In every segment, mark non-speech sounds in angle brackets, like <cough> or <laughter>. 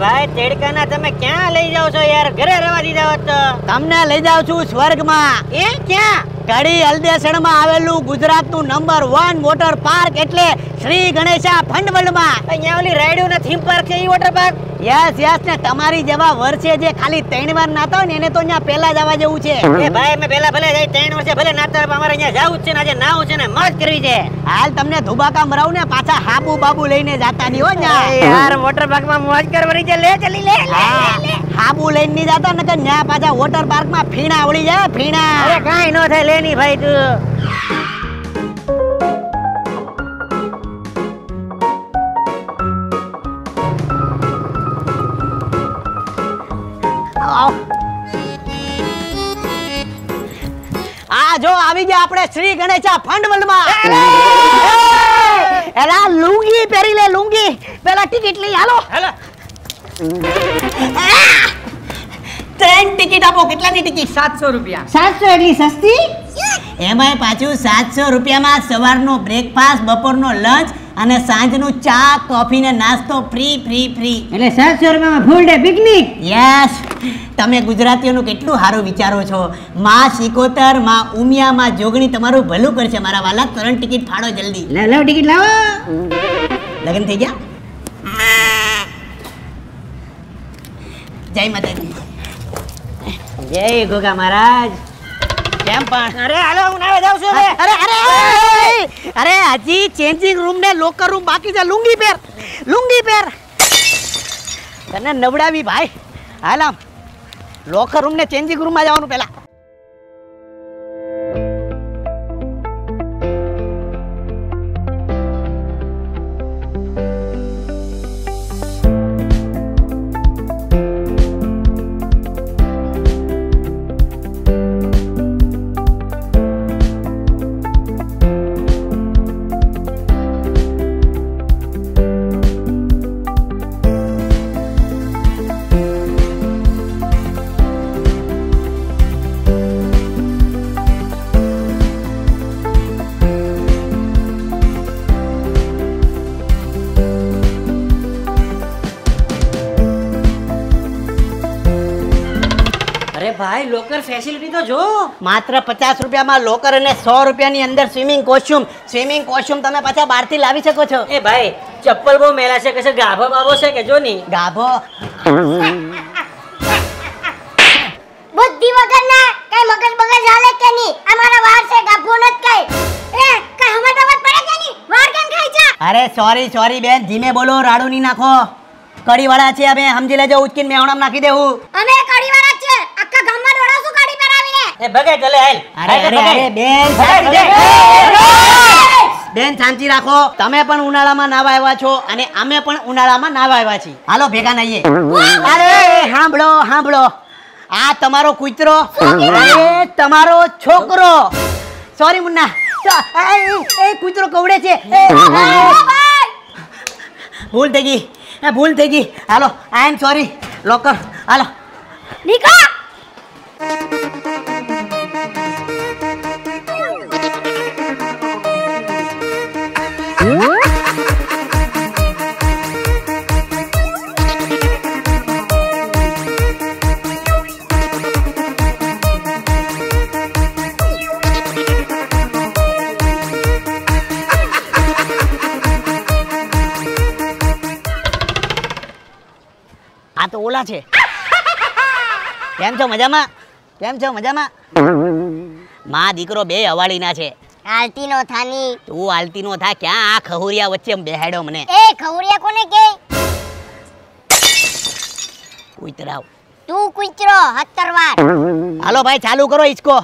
ભાઈ તેડકાના તમે ક્યાં લઈ જાવ છો યાર? ઘરે રહેવા દીધા હોત તો. તમને લઈ જાવ છું સ્વર્ગમાં. એ ક્યાં? કડી હલદેસણમાં આવેલું ગુજરાતનું નંબર વન વોટર પાર્ક એટલે શ્રી ગણેશા ફંડવલમાં અહીંયા ઓલી રાયડું ના થીમ પાર્ક છે એ વોટર પાર્ક યસ યસ ને તમારી જેવા વર્ષે જે ખાલી ત્રણ વાર નાતા હોય ને એને તો અહીંયા પહેલા જવા જેવું છે. એ ભાઈ અમે પેલા ભલે જાય ત્રણ વર્ષે ભલે નાતા પણ અમારે અહીંયા જવું જ છે ને આજે નાવું છે ને મોજ કરવી છે. હાલ તમને ધુબાકા મરાવ ને પાછા હાબુ બાબુ લઈને જાતા નહીં હો. યાર વોટર પાર્કમાં મોજ કરવાની છે. લે ચલી લે લે, લે, હાબુ લઈને નહીં જતા ને કે ન્યા પાછા વોટર પાર્કમાં ફીણા ઉડી જાય અરે ફીણા કાંઈ નો થાય લે ની ભાઈ તું. આ જો આવી ગયા આપણે શ્રી ગણેશા ફંડવલમાં એલા લુંગી પહેરી લે લુંગી. પેલા ટિકિટ લઈ હાલો. હાલો. ટ્રેન ટિકિટ આપો. કેટલાની ટિકિટ? સાતસો રૂપિયા. સાતસો એટલી સસ્તી? એમાંય પાછું સાતસો રૂપિયામાં સવારનો બ્રેકફાસ્ટ બપોરનો લંચ અને સાંજનું ચા કોફી ને નાસ્તો ફ્રી ફ્રી ફ્રી એટલે સાતસો રૂપિયામાં ફૂલ ડે પિકનિક યસ તમે ગુજરાતીઓનું કેટલું સારું વિચારો છો. માં સિકોતરમાં ઉમિયા માં જોગણી તમારું ભલું કરશે. મારા વાલા કરંટ ટિકિટ ફાડો જલ્દી. લે લો ટિકિટ લાવો. લગ્ન થઈ ગયા? જય માતાજી. જય ગોગા મહારાજ. કેમ પણ? અરે હાલો હું નાવા જાઉં છું અરે અરે અરે હજી ચેન્જિંગ રૂમ ને લોકર રૂમ બાકી છે. લુંગી પહેર લુંગી પહેર. તને નવડાવી ભાઈ. હાલ આમ. લોકર રૂમ ને ચેન્જિંગ રૂમમાં જવાનું પેલા ભાઈ લોકર ફેસિલિટી તો જો. માત્ર પચાસ રૂપિયામાં લોકર અને સો રૂપિયાની અંદર સ્વિમિંગ કોસ્ચ્યુમ સ્વિમિંગ કોસ્ચ્યુમ તમે પાછા બહારથી લાવી શકો છો. એ ભાઈ ચપ્પલ બહુ મેલા છે કશે ગાભો બાબો છે કે જો નહીં? ગાભો. બુદ્ધિ વગરના કઈ મગજ બગજ હાલે કે નહીં? અમારા વાર છે ગાભો ન કઈ. એ કઈ હમત અમત પડે કે નહીં? વાર કેમ ખાઈ છે? અરે સોરી સોરી બેન. ધીમે બોલો રાડુ ની નાખો. કડીવાળા છે અમે સમજી લેજો ઉચકીને મેહોણામાં નાખી દેવું. અમે કડી વાળા છે આખા ગામમાં દોડાવશું કાઢી પહેરાવીને એ ભગે ચલે હાલ અરે અરે અરે બેન. બેન શાંતિ રાખો તમે પણ ઉનાળામાં નાવા આવ્યા છો અને અમે પણ ઉનાળામાં નાવા આવ્યા છીએ હાલો ભેગા નાઈએ અરે સાંભળો સાંભળો આ તમારો કૂતરો અરે તમારો છોકરો સોરી મુન્ના એ, એ કૂતરો કવડે છે. ભૂલ થઈ ગઈ ભૂલ થઈ ગઈ હાલો આઈ એમ સોરી લોકર હાલો નીકળો આ છે. કેમ છો મજામાં? કેમ છો મજામાં? માં દીકરો બે અવાડીના છે. હાલતી નો થાની તું હાલતી નો થા ક્યાં આ ખહુરિયા વચ્ચે બેહાડ્યો મને? એ ખવડિયા કોને કે? કુતરાવ તું કુતરો હત્તર વાર હાલો ભાઈ ચાલુ કરો હિચકો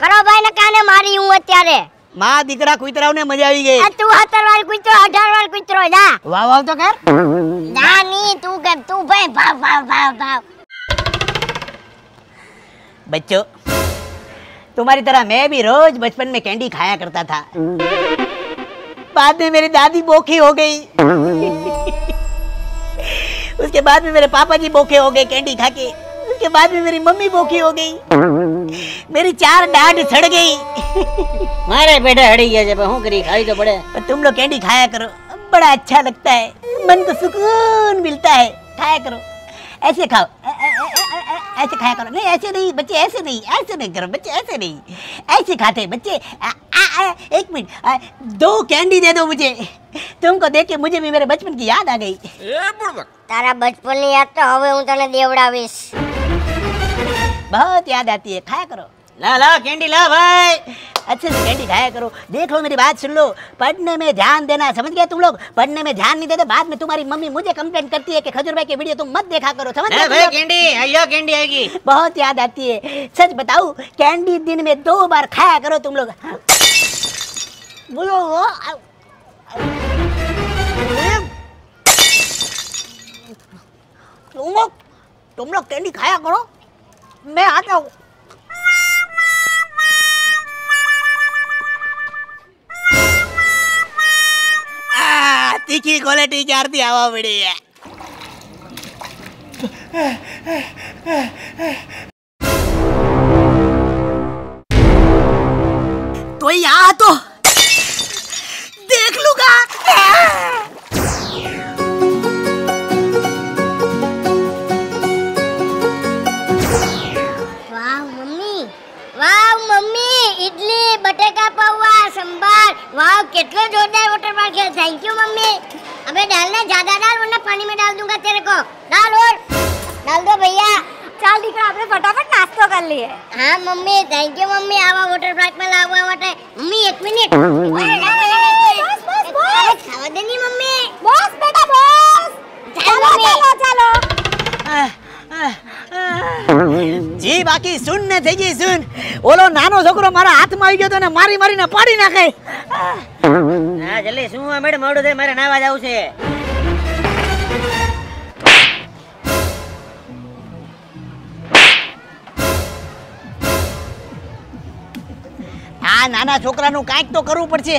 કરો ભાઈ ને કાને મારી હું અત્યારે. માં દીકરા કૂતરાવને મજા આવી ગઈ આ તું હતરવાર કૂતરો અઢારવાર કૂતરો જા વાવ વાવ તો કર જા ની તું કેમ તું ભાઈ ભાવ ભાવ ભાવ ભાવ बच्चों तुम्हारी तरह मैं भी रोज बचपन में कैंडी खाया करता था बाद में मेरी दादी बोखी हो गई उसके बाद में मेरे पापा जी बोखे हो गए कैंडी खा के उसके बाद में मेरी मम्मी बोखी हो गई मेरी चार डांड सड़ गई। मारे बेटा हड़ी गया जब हूँ करी खाई तो बड़े पर तुम लोग कैंडी खाया करो बड़ा अच्छा लगता है। मन को सुकून मिलता है खाया करो। ऐसे खाओ ऐसे खाया करो। नहीं ऐसे नहीं बच्चे ऐसे नहीं ऐसे नहीं करो बच्चे ऐसे नहीं। ऐसे खाते बच्चे आ, आ, आ, एक मिनट दो कैंडी दे दो मुझे। तुमको देख के मुझे भी मेरे बचपन की याद आ गई। तारा बचपन याद तो हवे हूँ तने देवड़ावीश बहुत याद आती है खाया करो। ला ला कैंडी ला भाई। अच्छे से कैंडी खाया करो। देख लो मेरी बात सुन लो। पढ़ने में ध्यान देना समझ गया तुम लोग? पढ़ने में ध्यान नहीं देते बाद में तुम्हारी मम्मी मुझे कंप्लेंट करती है कि खजूर भाई की वीडियो तुम मत देखा करो समझ तुम भाई कैंडी आइयो कैंडी आएगी। बहुत याद आती है। सच बताऊँ कैंडी दिन में दो बार खाया करो तुम लोग। बोलो तुम लोग तुम लोग कैंडी खाया करो। મેં આતા તીખી ક્વોલિટી ક્યારથી આવવા મળી બટેકા પૌવા સંભાર વાહ કેટલો જોરદાર वॉटर पार्क है थैंक यू मम्मी अबे डालना ज्यादा डाल वरना पानी में डाल दूंगा तेरे को डाल और डाल दो भैया ચાલ દીકરા આપણે ફટાફટ નાસ્તો કરી લઈએ હા મમ્મી થેન્ક યુ મમ્મી આવા વોટર પાર્ક માં લાવવા માટે મમ્મી એક મિનિટ બસ બસ બસ ખાવા દે ની મમ્મી બસ બેટા બસ ચાલો ચાલો ચાલો જી બાકી સુન ને થઈ ગઈ સુન ઓલો નાનો છોકરો મારા હાથમાં આવી ગયો તો ને મારી મારીને પાડી નાખે. હા જલ્દી શું આ મેડમ મોડું થાય મારે નાવા જવું છે. આ નાના છોકરાનું કાંઈક તો કરવું પડશે.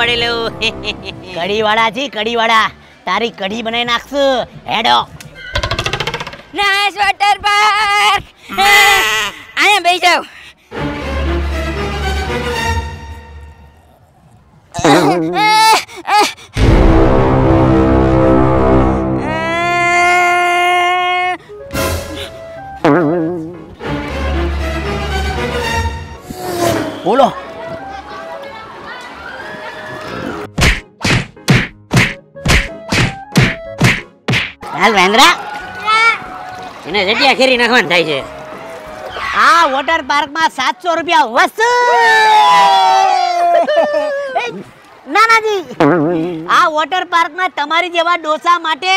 ઉપાડી લેવું કઢીવાળા. જી કઢીવાળા તારી કઢી બનાવી નાખશું. હેડો. Nice water park. આયા બેસી જાવ બોલો જટિયા ખેરી નાખવાનું થાય છે. આ વોટર પાર્કમાં સાતસો રૂપિયા વસૂલ નાનાજી આ વોટર પાર્કમાં તમારી જેવા ડોસા માટે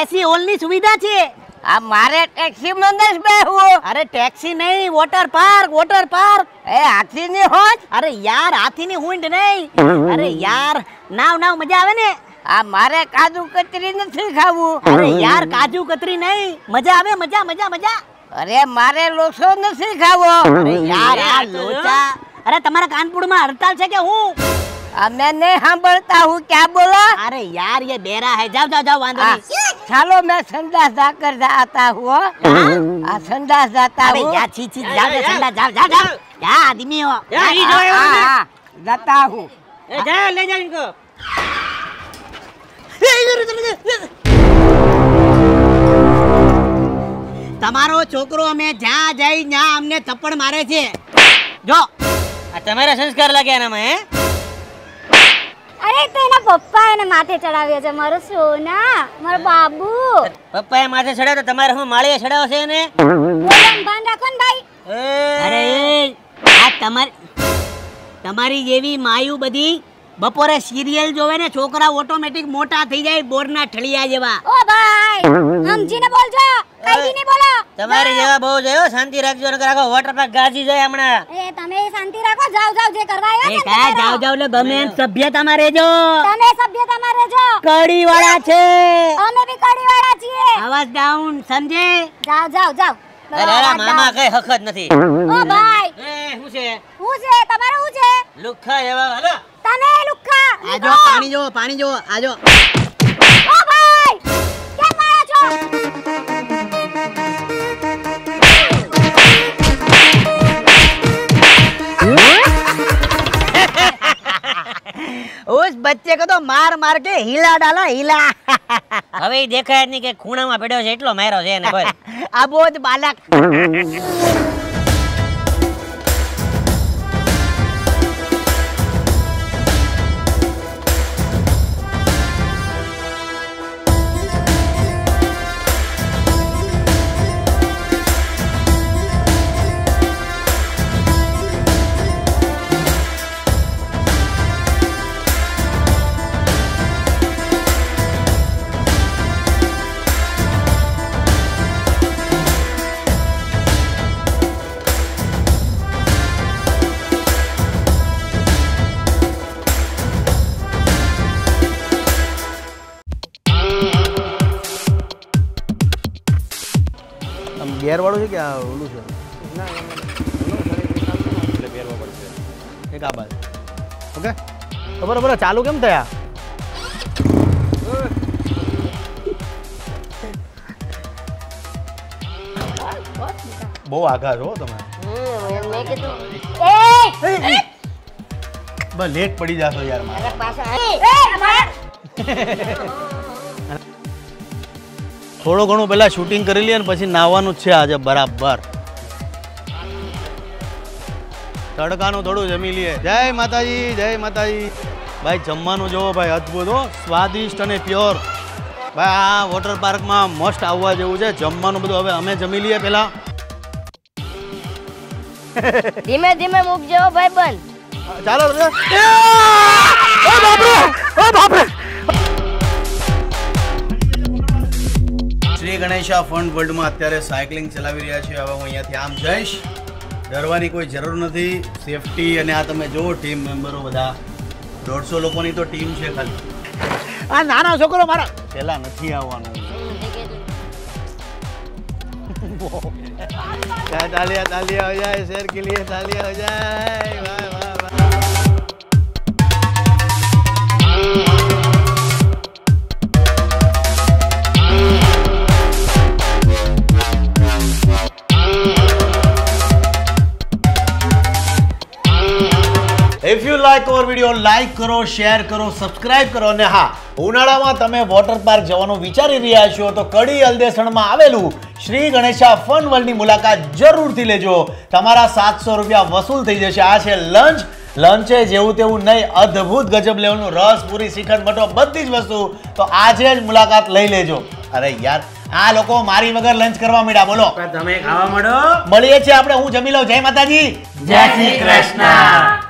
એસી હોલની સુવિધા છે. આ મારે ટેક્સી માં નથી બેહવું. અરે ટેક્સી નહીં વોટર પાર્ક વોટર પાર્ક એ હાથી ની હોત અરે યાર હાથીની હુંડ નહીં. અરે યાર નાવ નાવ મજા આવે ને? આ મારે કાજુ કતરી નથી ખાવું. અરે યાર કાજુ કતરી નહીં. મજા આવે મજા મજા મજા. અરે મારે લોચો નથી ખાવો. યાર આ લોચા. અરે તમારા કાનપુરમાં હડતાલ છે કે હું? અમે ને સાંભળતા હું ક્યાં બોલો? અરે યાર યે બેરા હે. જાવ જાવ જાવ વાંધો નહીં. ચાલો મેં સંદાસ જાકર જાતા હું આ સંદાસ જાતા હું. અરે છી છી જાવ સંદાસ જાવ જાવ જાવ યા આદમી હો. જા જાતા હું. એ જા લે જા ઇનકો તમારો છોકરો અમે જ્યાં જઈ ત્યાં અમને થપ્પડ મારે છે. જો આ તમારા સંસ્કાર લાગ્યા એનામાં હે? અરે તો એના પપ્પા એને માથે ચડાવ્યો છે. મારો સોના મારો બાબુ. પપ્પાએ માથે ચડાવ્યો તો તમારે હું માળીએ ચડાવો છે એને? બોલવાનું ભાન રાખો ને ભાઈ. એ, અરે આ તમારી તમારી જેવી માયુ બધી બપોરે સિરિયલ જોવે ને છોકરા ઓટોમેટિક મોટા થઈ જાય બોરના ઠળિયા જેવા. ઓ ભાઈ સમજીને બોલજો કાઈની બોલો. તમારે જેવા બહુ જયો શાંતિ રાખજો ને આખો વોટર પાર્ક ગાજી જાય હમણાં. એ તમે શાંતિ રાખો જાવ જાવ જે કરવા આવ્યા ને કા જાવ જાવ એટલે ગમે એમ સભ્યતામાં રહેજો તમે સભ્યતામાં રહેજો કડી વાળા છે. અમે બી કડીવાળા છીએ. આવાજ ડાઉન સમજે? જાવ જાવ જાવ અરે મામા કઈ હખત નથી. ઓ ભાઈ. એ શું છે? હું છે? તમારું હું છે? લુખા એવા હલો. તને લુક્કા આજો પાણી જો પાણી જો આજો. ઓ ભાઈ કેમ મારો છો? <laughs> ઉસ બચ્ચે કો તો માર માર કે હીલા ડાલા હીલા. <laughs> હવે દેખાય નહીં કે ખૂણામાં પડ્યો છે એટલો માર્યો છે ને બસ <laughs> આ બોજ બાલક. આમ ગેર વાળું છે કે આ ઓલું છે? એક આ બાજુ. ઓકે? ખબર ખબર ચાલુ કેમ થયા? બહુ આઘા છો તમે. બસ લેટ પડી જાશો યાર મારે. એ અમાર <laughs> થોડું ઘણું પહેલાં શૂટિંગ કરી લઈએ ને પછી નાવાનું જ છે આજે બરાબર. તડકાનું થોડું જમી લઈએ. જય માતાજી જય માતાજી. ભાઈ જમવાનું જોવો ભાઈ અદ્ભુત હો. સ્વાદિષ્ટ અને પ્યોર ભાઈ આ વોટર પાર્કમાં મસ્ત આવવા જેવું છે. જમવાનું બધું હવે અમે જમી લઈએ પહેલા. ધીમે ધીમે મૂકજો ભાઈ બંધ. ચાલો બાપરે બાપરે. ગણેશા ફન વર્લ્ડમાં અત્યારે સાયકલિંગ ચલાવી રહ્યા છે. હવે હું અહીંયાથી આમ જઈશ. ડરવાની કોઈ જરૂર નથી. સેફટી અને આ તમે જુઓ ટીમ મેમ્બરો બધા. દોઢસો લોકોની તો ટીમ છે ખાલી. આ નાના છોકરો મારા પેલા નથી આવવાનું. <laughs> તાલિયા તાલિયા હો જાય શેર કે લીએ તાલિયા હો જાય વાહ વાહ. If you like our video like કરો શેર કરો સબસ્ક્રાઇબ કરો. અને હા ઉનાળામાં તમે વોટર પાર્ક જવાનું વિચારી રહ્યા છો તો કડી અલદેસણમાં આવેલું શ્રી ગણેશા ફન વર્લ્ડની મુલાકાત જરૂરથી લેજો. તમારા સાતસો રૂપિયા વસૂલ થઈ જશે. આ છે લંચ લંચે જેવું તેવું નહીં અદ્ભુત ગજબ લેવાનું રસ પૂરી શ્રીખંડ મઠો બધી જ વસ્તુ. તો આજે જ મુલાકાત લઈ લેજો. અરે યાર આ લોકો મારી વગર લંચ કરવા મળ્યા બોલો. તમે ખાવા મળો મળીએ છીએ આપણે હું જમી લઉં. જય માતાજી. જય શ્રી કૃષ્ણ.